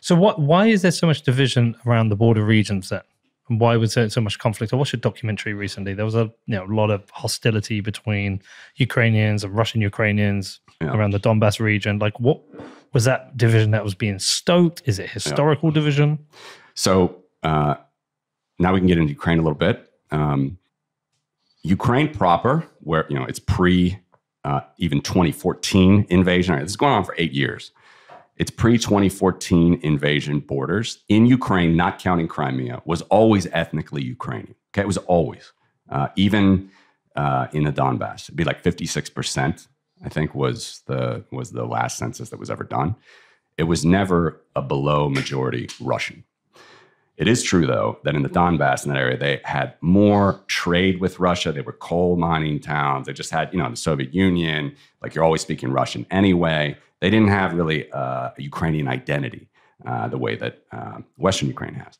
So what? Why is there so much division around the border regions then? And why was there so much conflict? I watched a documentary recently. There was a you know lot of hostility between Ukrainians and Russian Ukrainians Yeah. around the Donbass region. Like, what was that division that was being stoked? Is it historical division? So uh, now we can get into Ukraine a little bit. Um, Ukraine proper, where you know it's pre uh, even 2014 invasion. This is going on for eight years. Its pre 2014 invasion borders in Ukraine, not counting Crimea, was always ethnically Ukrainian. Okay, it was always, uh, even uh, in the Donbass, it'd be like 56 percent. I think was the was the last census that was ever done. It was never a below majority Russian. It is true, though, that in the Donbass, in that area, they had more trade with Russia. They were coal mining towns. They just had, you know, the Soviet Union, like you're always speaking Russian anyway. They didn't have really uh, a Ukrainian identity uh, the way that uh, Western Ukraine has.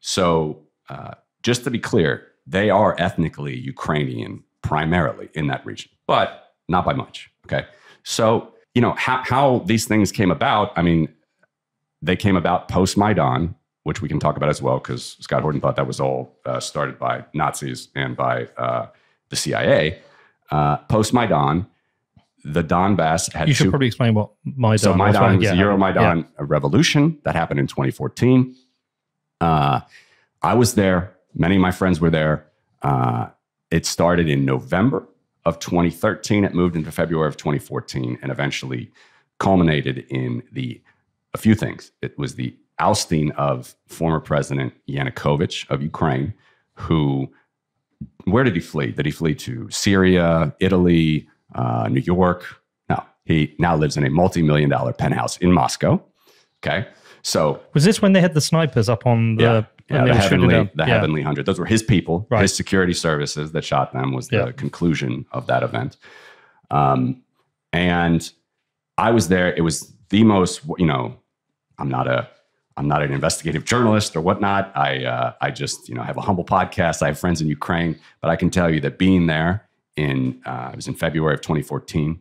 So, uh, just to be clear, they are ethnically Ukrainian primarily in that region, but not by much. Okay. So, you know, how, how these things came about, I mean, they came about post Maidan, which we can talk about as well, because Scott Horton thought that was all uh, started by Nazis and by uh, the CIA. Uh, post Maidan, the Donbass had You should two, probably explain what Maidan. so was, Maidan was Yeah. the Euromaidan revolution that happened in 2014. Uh, I was there. Many of my friends were there. Uh, it started in November of 2013. It moved into February of 2014, and eventually culminated in the a few things. It was the ousting of former President Yanukovych of Ukraine, who where did he flee? Did he flee to Syria, Italy, uh, New York? No, he now lives in a multi-million dollar penthouse in Moscow. Okay, so Was this when they had the snipers up on the? yeah, yeah the heavenly, the Yeah. heavenly hundred. Those were his people, Right. his security services that shot them. Was the Yeah. conclusion of that event. Um, and I was there. It was the most, you know, I'm not a, I'm not an investigative journalist or whatnot. I, uh, I just, you know, have a humble podcast. I have friends in Ukraine, but I can tell you that being there in, uh, it was in February of 2014.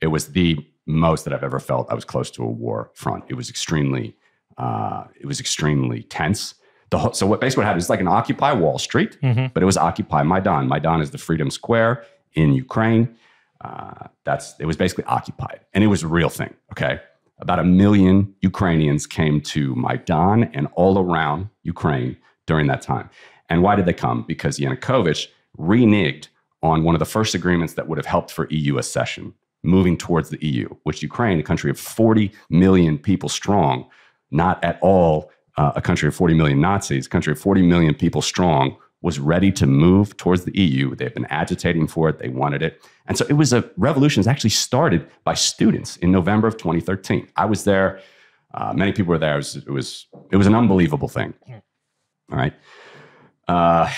It was the most that I've ever felt. I was close to a war front. It was extremely, uh, it was extremely tense. The whole, so what basically what happened is like an Occupy Wall Street, Mhm. but it was Occupy Maidan. Maidan is the Freedom Square in Ukraine. Uh, that's it was basically occupied, and it was a real thing. Okay, about a million Ukrainians came to Maidan and all around Ukraine during that time. And why did they come? Because Yanukovych reneged on one of the first agreements that would have helped for EU accession, moving towards the EU, which Ukraine, a country of 40 million people strong, not at all uh, a country of 40 million Nazis, a country of 40 million people strong, was ready to move towards the EU. They've been agitating for it, they wanted it. And so it was a revolution that actually started by students in November of 2013. I was there, uh, many people were there. It was, it was, it was an unbelievable thing. All right. Uh,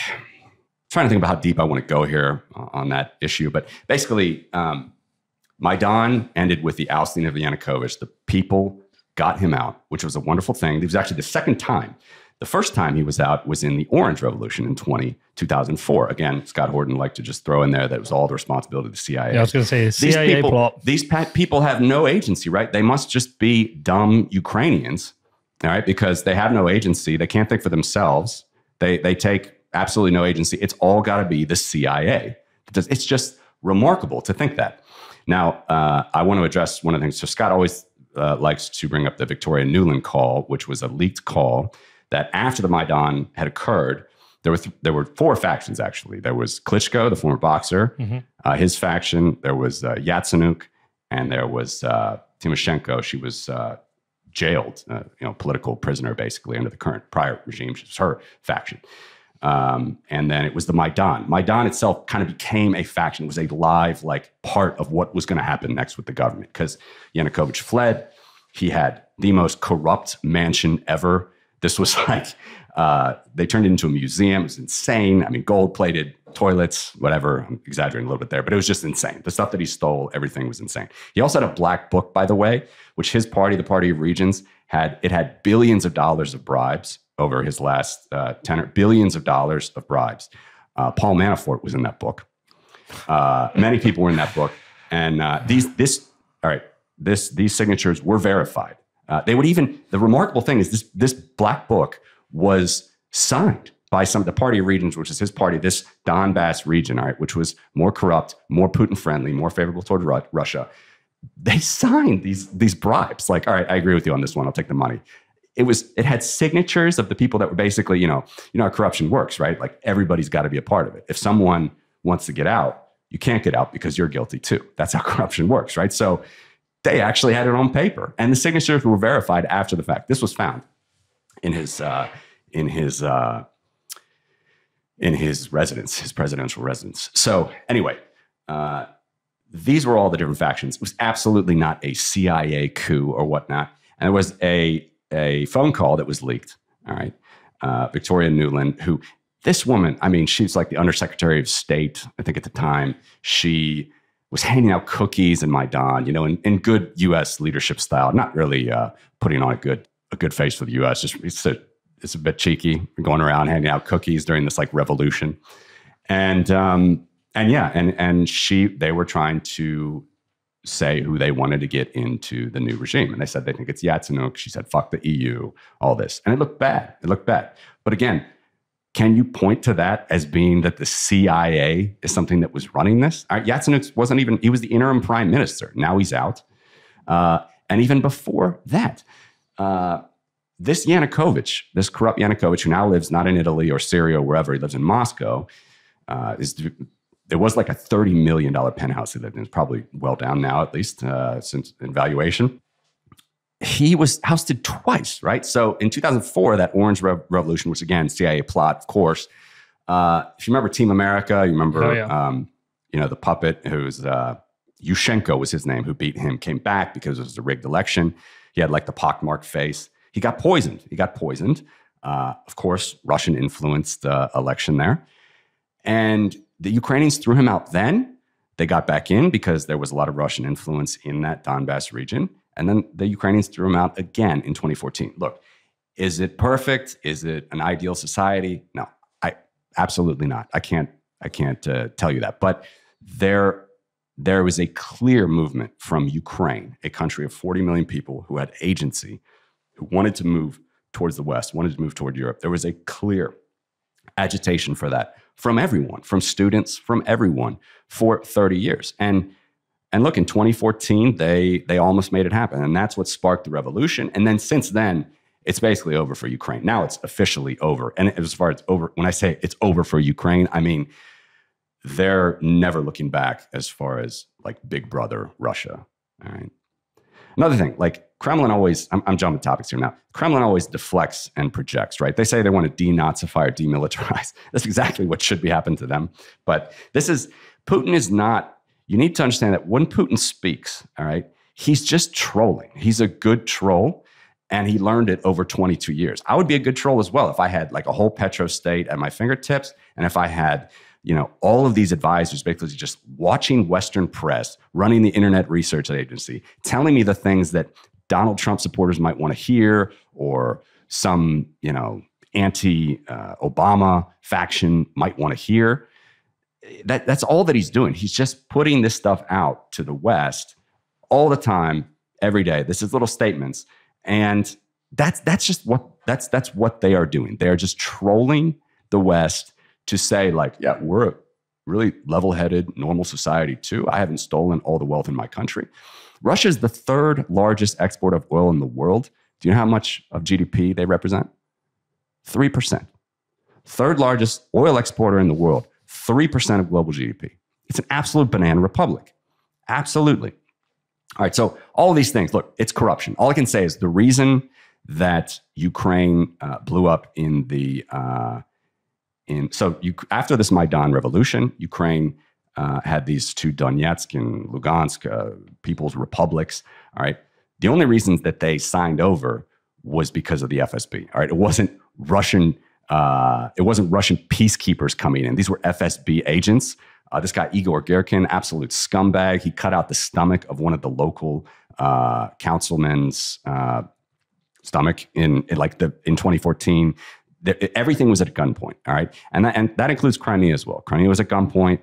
trying to think about how deep I want to go here on that issue, but basically, um, Maidan ended with the ousting of Yanukovych. The people got him out, which was a wonderful thing. It was actually the second time. The first time he was out was in the Orange Revolution in 20, 2004. Again, Scott Horton liked to just throw in there that it was all the responsibility of the CIA. Yeah, I was going to say these people, plot. These people have no agency, right? They must just be dumb Ukrainians, all right? Because they have no agency. They can't think for themselves. They, they take absolutely no agency. It's all got to be the CIA. It's it's just remarkable to think that. Now, uh, I want to address one of the things. So, Scott always uh, likes to bring up the Victoria Nuland call, which was a leaked call that after the Maidan had occurred, there were th- there were four factions actually. There was Klitschko, the former boxer, Mhm. uh, his faction. There was uh, Yatsenyuk, and there was uh, Timoshenko. She was uh, jailed, uh, you know, political prisoner basically under the current prior regime. She was her faction. Um, and then it was the Maidan. Maidan itself kind of became a faction. It was a live, like, part of what was going to happen next with the government because Yanukovych fled. He had the most corrupt mansion ever. This was like, uh, they turned it into a museum. It was insane. I mean, gold plated toilets, whatever. I'm exaggerating a little bit there, but it was just insane. The stuff that he stole, everything was insane. He also had a black book, by the way, which his party, the Party of Regions, had. It had billions of dollars of bribes over his last uh, tenor, billions of dollars of bribes. Uh, Paul Manafort was in that book. Uh, many people were in that book, and uh, these this all right. this these signatures were verified. Uh, they would even the remarkable thing is this this black book was signed by some of the party of regions, which is his party, this Donbass region, all right, which was more corrupt, more Putin friendly, more favorable toward Ru- Russia. They signed these these bribes. Like, all right, I agree with you on this one. I'll take the money. It was it had signatures of the people that were basically, you know, you know how corruption works, right? Like everybody's got to be a part of it. If someone wants to get out, you can't get out because you're guilty too. That's how corruption works, right? So they actually had it on paper, and the signatures were verified after the fact. This was found in his uh, in his uh, in his residence, his presidential residence. So anyway, uh, these were all the different factions. It was absolutely not a CIA coup or whatnot, and there was a a phone call that was leaked. All right, uh, Victoria Nuland, who this woman, I mean, she's like the undersecretary of state, I think at the time. She was handing out cookies in Maidan, you know, in, in good U.S. leadership style, not really uh, putting on a good a good face for the U.S. Just it's a it's a bit cheeky, going around handing out cookies during this like revolution, and um, and yeah, and and she they were trying to say who they wanted to get into the new regime, and they said they think it's Yatsenyuk. She said fuck the EU, all this, and it looked bad. It looked bad, but again can you point to that as being that the CIA is something that was running this? Right, Yatsenyuk wasn't even, he was the interim prime minister. Now he's out. Uh, and even before that, uh, this Yanukovych, this corrupt Yanukovych, who now lives not in Italy or Syria or wherever, he lives in Moscow, uh, is, there was like a $30 million penthouse he lived in. It's probably well down now, at least uh, since in valuation he was ousted twice, right? So in 2004, that Orange Re- Revolution, which again, CIA plot, of course. Uh, if you remember Team America, you remember, oh, yeah. um, you know, the puppet who's uh, Yushchenko was his name, who beat him, came back because it was a rigged election. He had like the pockmarked face. He got poisoned. He got poisoned. Uh, of course, Russian influenced uh, election there. And the Ukrainians threw him out then. They got back in because there was a lot of Russian influence in that Donbass region. And then the Ukrainians threw him out again in 2014. Look, is it perfect? Is it an ideal society? No, I absolutely not. I can't. I can't uh, tell you that. But there, there was a clear movement from Ukraine, a country of 40 million people who had agency, who wanted to move towards the West, wanted to move toward Europe. There was a clear agitation for that from everyone, from students, from everyone for 30 years. And and look, in 2014, they they almost made it happen, and that's what sparked the revolution. And then since then, it's basically over for Ukraine. Now it's officially over. And as far as over, when I say it's over for Ukraine, I mean they're never looking back as far as like Big Brother Russia. All right. Another thing, like Kremlin always, I'm, I'm jumping topics here now. Kremlin always deflects and projects, right? They say they want to denazify or demilitarize. That's exactly what should be happening to them. But this is Putin is not you need to understand that when Putin speaks, all right, he's just trolling. He's a good troll and he learned it over 22 years. I would be a good troll as well if I had like a whole petro state at my fingertips and if I had, you know, all of these advisors basically just watching Western press, running the internet research agency, telling me the things that Donald Trump supporters might want to hear or some, you know, anti uh, Obama faction might want to hear that, that's all that he's doing. He's just putting this stuff out to the West all the time, every day. This is little statements. And that's that's just what that's that's what they are doing. They are just trolling the West to say, like, yeah, we're a really level-headed, normal society too. I haven't stolen all the wealth in my country. Russia is the third largest export of oil in the world. Do you know how much of GDP they represent? 3%. Third largest oil exporter in the world. 3% of global GDP. It's an absolute banana republic. Absolutely. All right. So, all of these things look, it's corruption. All I can say is the reason that Ukraine uh, blew up in the, uh, in, so you, after this Maidan revolution, Ukraine uh, had these two Donetsk and Lugansk uh, people's republics. All right. The only reasons that they signed over was because of the FSB. All right. It wasn't Russian uh, it wasn't Russian peacekeepers coming in. These were FSB agents. Uh, this guy, Igor Girkin, absolute scumbag. He cut out the stomach of one of the local uh, councilmen's uh, stomach in, in, like the in 2014. The, everything was at gunpoint. All right, and that, and that includes Crimea as well. Crimea was at gunpoint.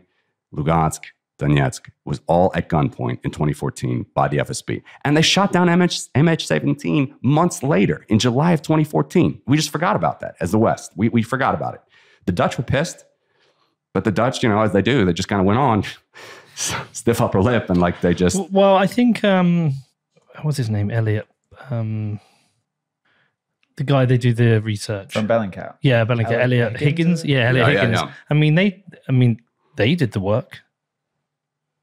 Lugansk, Donetsk was all at gunpoint in 2014 by the FSB. And they shot down MH, MH17 months later in July of 2014. We just forgot about that as the West. We, we forgot about it. The Dutch were pissed, but the Dutch, you know, as they do, they just kind of went on, stiff upper lip, and like they just. Well, I think, um, what's his name? Eliot. Um, the guy they do the research from Bellingcat. Yeah, Bellingcat. Eliot, Eliot Higgins. Higgins. Yeah, Eliot yeah, Higgins. Yeah, yeah. I mean, they. I mean, they did the work.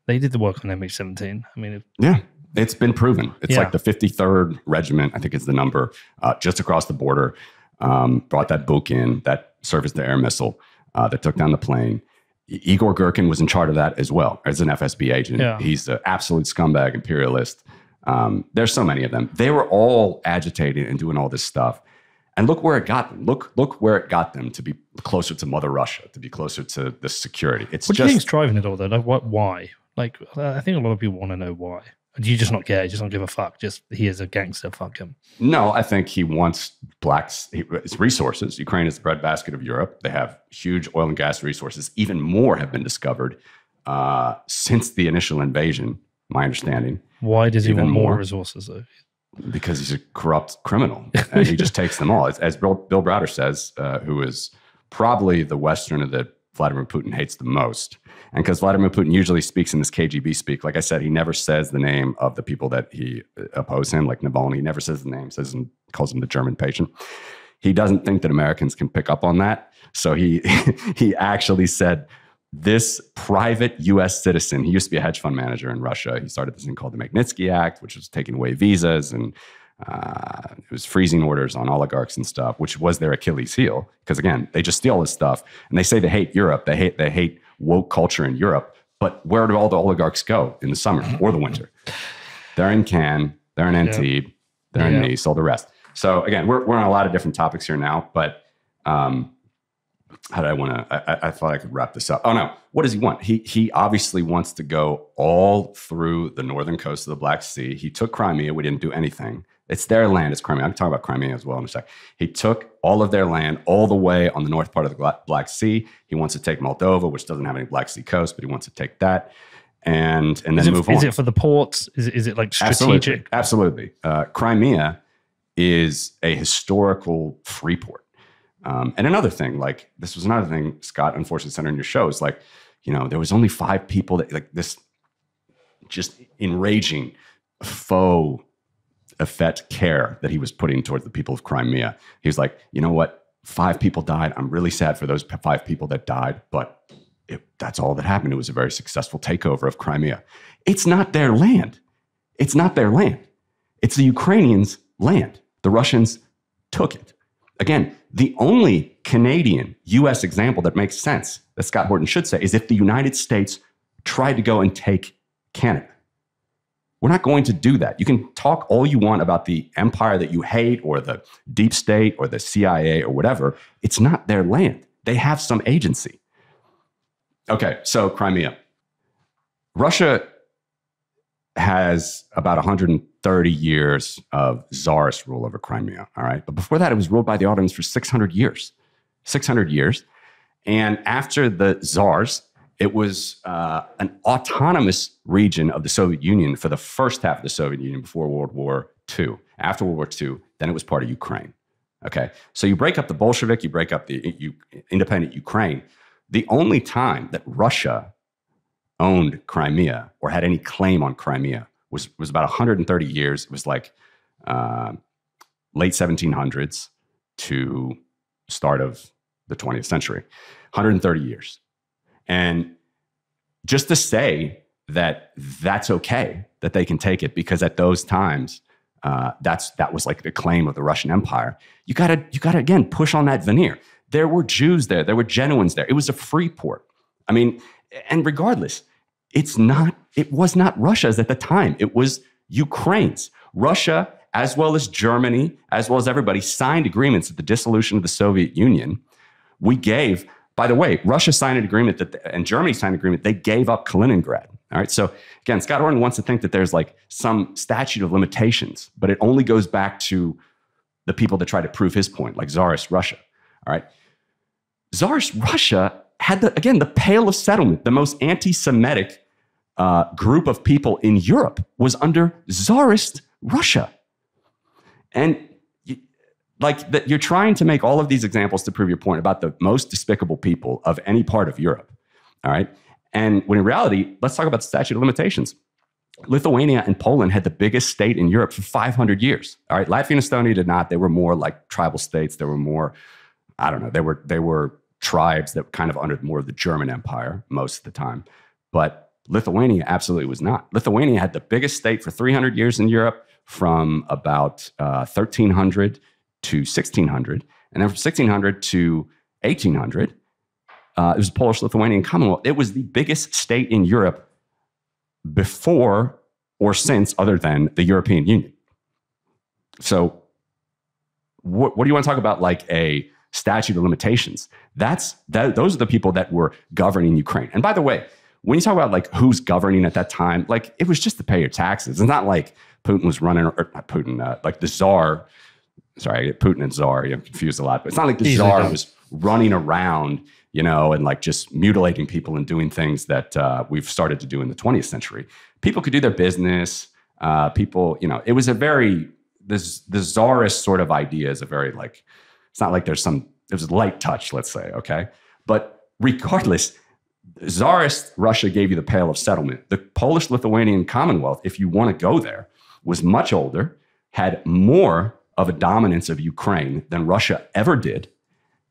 They did the work on MH17. I mean, it, yeah, it's been proven. It's like the 53rd Regiment, I think is the number, uh, just across the border. Um, brought that Buk in that serviced the air missile uh, that took down the plane. Igor Girkin was in charge of that as well as an FSB agent. Yeah. He's an absolute scumbag imperialist. Um, there's so many of them. They were all agitating and doing all this stuff. And look where it got them. Look, look where it got them to be closer to Mother Russia, to be closer to the security. It's what just, do you think's driving it all though? Like what? Why? Like I think a lot of people want to know why. Do you just not care? You just don't give a fuck. Just he is a gangster. Fuck him. No, I think he wants blacks. His resources. Ukraine is the breadbasket of Europe. They have huge oil and gas resources. Even more have been discovered uh, since the initial invasion. My understanding. Why does he want more, more resources though? because he's a corrupt criminal and he just takes them all. As, as Bill, Bill, Browder says, uh, who is probably the Westerner that Vladimir Putin hates the most. And because Vladimir Putin usually speaks in this KGB speak, like I said, he never says the name of the people that he uh, oppose him, like Navalny. He never says the name, says and calls him the German patient. He doesn't think that Americans can pick up on that. So he he actually said this private US citizen, he used to be a hedge fund manager in Russia. He started this thing called the Magnitsky Act, which was taking away visas and uh, it was freezing orders on oligarchs and stuff, which was their Achilles heel. Because again, they just steal this stuff and they say they hate Europe. They hate they hate woke culture in Europe. But where do all the oligarchs go in the summer or the winter? They're in Cannes, they're in Antibes, they're in Nice, all the rest. So again, we're we're on a lot of different topics here now, but um, how did I want to? I, I, thought I could wrap this up. Oh no, what does he want? He he obviously wants to go all through the northern coast of the Black Sea. He took Crimea. We didn't do anything. It's their land. It's Crimea. I can talk about Crimea as well in a sec. He took all of their land all the way on the north part of the Black Sea. He wants to take Moldova, which doesn't have any Black Sea coast, but he wants to take that and and then it, move on. Is it for the ports? Is it, is it like strategic? Absolutely. Absolutely. Uh, Crimea is a historical free port. Um, and another thing, like this was another thing, Scott, unfortunately, center in your show is like, you know, there was only five people that like this just enraging faux effete care that he was putting towards the people of Crimea. He was like, you know what? Five people died. I'm really sad for those five people that died, but it, that's all that happened. It was a very successful takeover of Crimea. It's not their land. It's not their land. It's the Ukrainians' land. The Russians took it. Again, the only Canadian US example that makes sense that Scott Horton should say is if the United States tried to go and take Canada. We're not going to do that. You can talk all you want about the empire that you hate or the deep state or the CIA or whatever. It's not their land. They have some agency. Okay, so Crimea. Russia has about 130 years of czarist rule over Crimea. All right. But before that, it was ruled by the Ottomans for 600 years. 600 years. And after the czars, it was uh, an autonomous region of the Soviet Union for the first half of the Soviet Union before World War II. After World War II, then it was part of Ukraine. Okay. So you break up the Bolshevik, you break up the you, independent Ukraine. The only time that Russia owned Crimea or had any claim on Crimea was was about 130 years. It was like uh, late 1700s to start of the 20th century, 130 years. And just to say that that's okay that they can take it because at those times uh, that's that was like the claim of the Russian Empire. You gotta you gotta again push on that veneer. There were Jews there, there were Genoese there. It was a free port. I mean, and regardless, it's not, it was not Russia's at the time. It was Ukraine's. Russia, as well as Germany, as well as everybody, signed agreements at the dissolution of the Soviet Union. We gave, by the way, Russia signed an agreement that, and Germany signed an agreement, they gave up Kaliningrad. All right. So again, Scott Horton wants to think that there's like some statute of limitations, but it only goes back to the people that try to prove his point, like Tsarist Russia. All right. Tsarist Russia had the again the Pale of Settlement, the most anti-Semitic uh, group of people in Europe was under Tsarist Russia. And like that, you're trying to make all of these examples to prove your point about the most despicable people of any part of Europe. All right. And when in reality, let's talk about the statute of limitations. Lithuania and Poland had the biggest state in Europe for 500 years. All right, Latvia and Estonia did not. They were more like tribal states. They were more, I don't know. They were they were tribes that were kind of under more of the German Empire most of the time. But Lithuania absolutely was not. Lithuania had the biggest state for 300 years in Europe from about uh, 1300 to 1600. And then from 1600 to 1800, uh, it was Polish Lithuanian Commonwealth. It was the biggest state in Europe before or since, other than the European Union. So, what, what do you want to talk about? Like a statute of limitations. That's that, those are the people that were governing Ukraine. And by the way, when you talk about like who's governing at that time, like it was just to pay your taxes. It's not like Putin was running, or not Putin, uh, like the czar. Sorry, I get Putin and czar. I'm confused a lot, but it's not like the czar was running around, you know, and like just mutilating people and doing things that uh, we've started to do in the 20th century. People could do their business. Uh, people, you know, it was a very this the czarist sort of idea is a very like it's not like there's some it was light touch, let's say, okay. But regardless, Tsarist Russia gave you the pale of settlement. The Polish Lithuanian Commonwealth, if you want to go there, was much older, had more of a dominance of Ukraine than Russia ever did,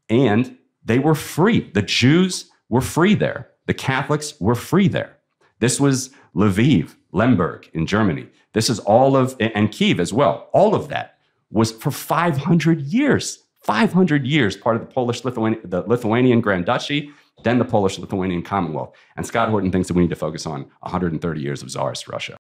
and they were free. The Jews were free there. The Catholics were free there. This was Lviv, Lemberg in Germany. This is all of, and Kiev as well. All of that was for 500 years. 500 years part of the Polish Lithuanian, the Lithuanian Grand Duchy, then the Polish Lithuanian Commonwealth. And Scott Horton thinks that we need to focus on 130 years of Tsarist Russia.